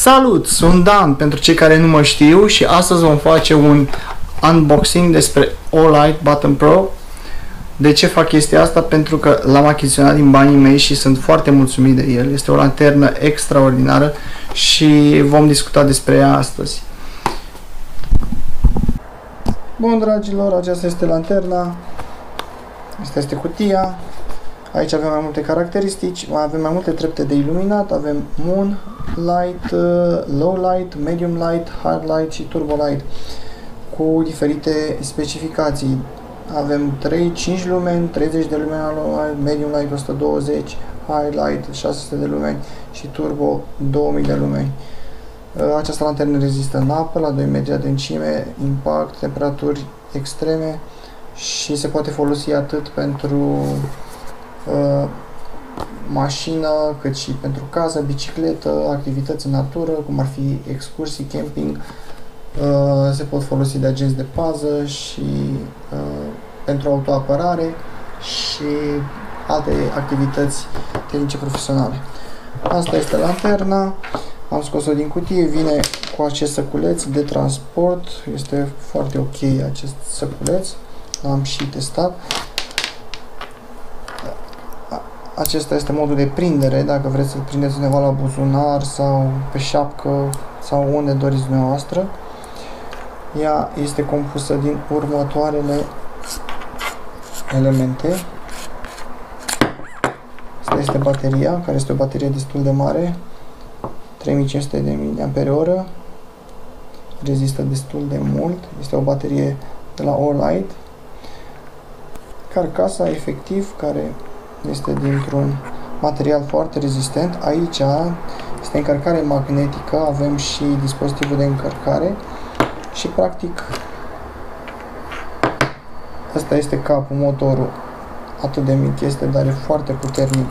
Salut, sunt Dan pentru cei care nu mă știu și astăzi vom face un unboxing despre Olight Button Pro. De ce fac chestia asta? Pentru că l-am achiziționat din banii mei și sunt foarte mulțumit de el. Este o lanternă extraordinară și vom discuta despre ea astăzi. Bun, dragilor, aceasta este lanterna. Asta este cutia. Aici avem mai multe caracteristici, mai avem mai multe trepte de iluminat, avem Moon Light, uh, Low Light, Medium Light, Hard Light și Turbo Light cu diferite specificații. Avem 3, 5 lumeni, 30 de lumeni Medium Light 120, High Light 600 de lumeni și Turbo 2000 de lumeni. Uh, această lanternă rezistă în apă la 2 metri adâncime, impact, temperaturi extreme și se poate folosi atât pentru uh, mașină, cât și pentru casă, bicicletă, activități în natură, cum ar fi excursii, camping, uh, se pot folosi de agenți de pază și uh, pentru autoapărare și alte activități tehnice profesionale. Asta este lanterna, am scos-o din cutie, vine cu acest săculeț de transport, este foarte ok acest săculeț, l-am și testat. Acesta este modul de prindere, dacă vreți să-l prindeți undeva la buzunar sau pe șapcă sau unde doriți dumneavoastră. Ea este compusă din următoarele elemente. Asta este bateria, care este o baterie destul de mare, 3500 de mAh, rezistă destul de mult, este o baterie de la All-Light. Carcasa efectiv, care este dintr-un material foarte rezistent. Aici este încărcare magnetică, avem și dispozitivul de încărcare și practic asta este capul, motorul atât de mic este, dar e foarte puternic.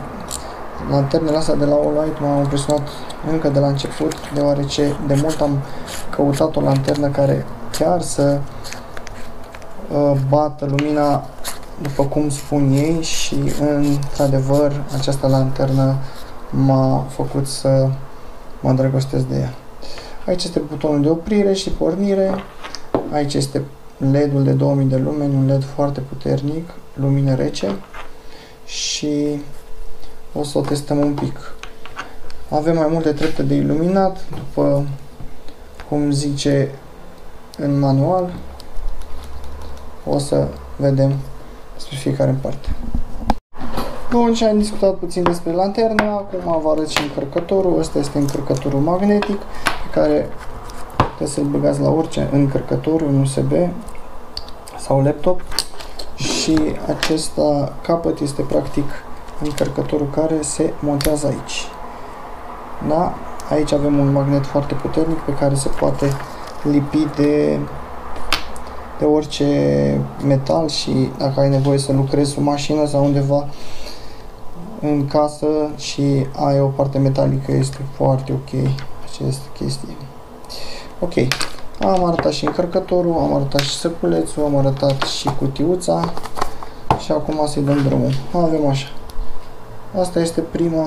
Lanternele astea de la Olight m-au impresionat încă de la început, deoarece de mult am căutat o lanternă care chiar să uh, bată lumina după cum spun ei și într-adevăr această lanternă m-a făcut să mă îndrăgostesc de ea. Aici este butonul de oprire și pornire, aici este LED-ul de 2000 de lumeni, un LED foarte puternic, lumină rece și o să o testăm un pic. Avem mai multe trepte de iluminat, după cum zice în manual, o să vedem despre fiecare în parte. Bun, și am discutat puțin despre lanternă, acum vă arăt și încărcătorul. Ăsta este încărcătorul magnetic pe care trebuie să-l băgați la orice încărcător, un USB sau laptop și acesta capăt este practic încărcătorul care se montează aici. Da? Aici avem un magnet foarte puternic pe care se poate lipi de de orice metal și dacă ai nevoie să lucrezi o mașină sau undeva în casă și ai o parte metalică, este foarte ok această chestie. Ok, am arătat și încărcătorul, am arătat și săculețul, am arătat și cutiuța și acum să-i dăm drumul. Avem așa. Asta este prima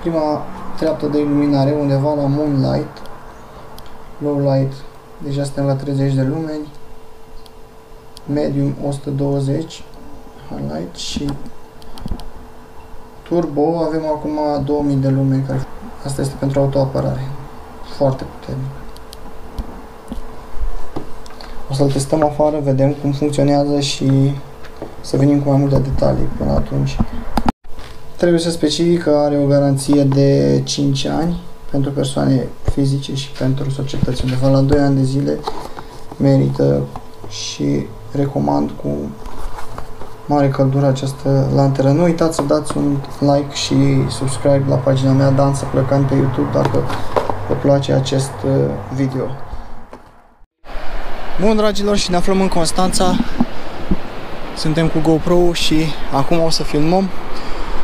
prima treaptă de iluminare undeva la Moonlight, Low Light Deja suntem la 30 de lumeni. Medium 120. Highlight și Turbo avem acum 2000 de lumeni. Care... Asta este pentru autoapărare. Foarte puternic. O să-l testăm afară, vedem cum funcționează și să venim cu mai multe detalii până atunci. Trebuie să specific că are o garanție de 5 ani pentru persoane fizice și pentru societăți. Undeva la 2 ani de zile merită și recomand cu mare căldură această lanternă. Nu uitați să dați un like și subscribe la pagina mea Dan Plăcan pe YouTube dacă vă place acest uh, video. Bun, dragilor, și ne aflăm în Constanța. Suntem cu GoPro și acum o să filmăm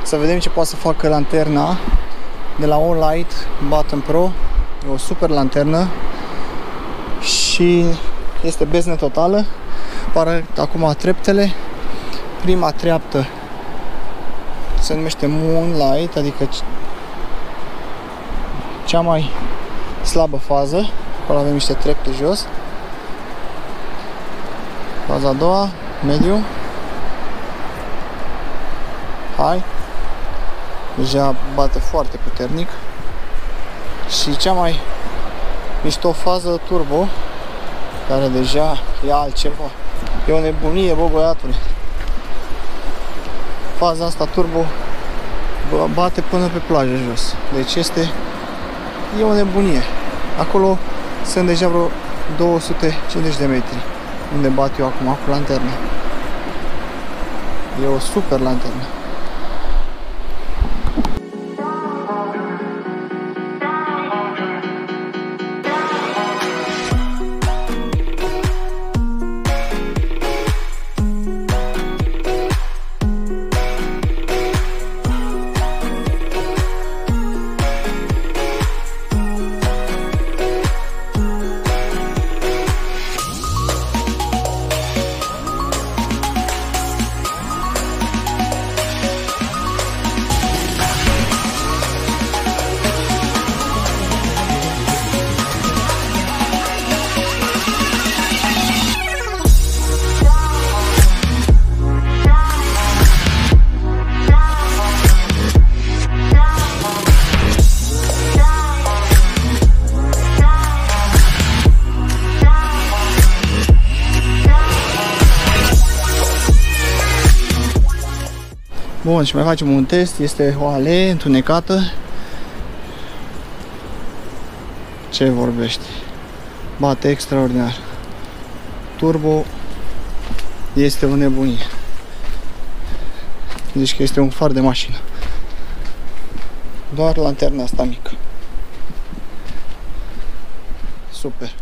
să vedem ce poate să facă lanterna de la All Light Button Pro. E o super lanternă și este bezne totală. Pară acum treptele. Prima treaptă se numește Moonlight, adică cea mai slabă fază. Acolo avem niște trepte jos. Faza a doua, mediu. Hai. Deja bate foarte puternic. Și cea mai mișto fază turbo, care deja e altceva. E o nebunie, bă, băiatule. Faza asta turbo bate până pe plajă jos. Deci este e o nebunie. Acolo sunt deja vreo 250 de metri unde bat eu acum cu lanterna. E o super lanternă. Bun, și mai facem un test. Este o alee întunecată. Ce vorbești? Bate extraordinar. Turbo este o nebunie. Deci că este un far de mașină. Doar lanterna asta mică. Super.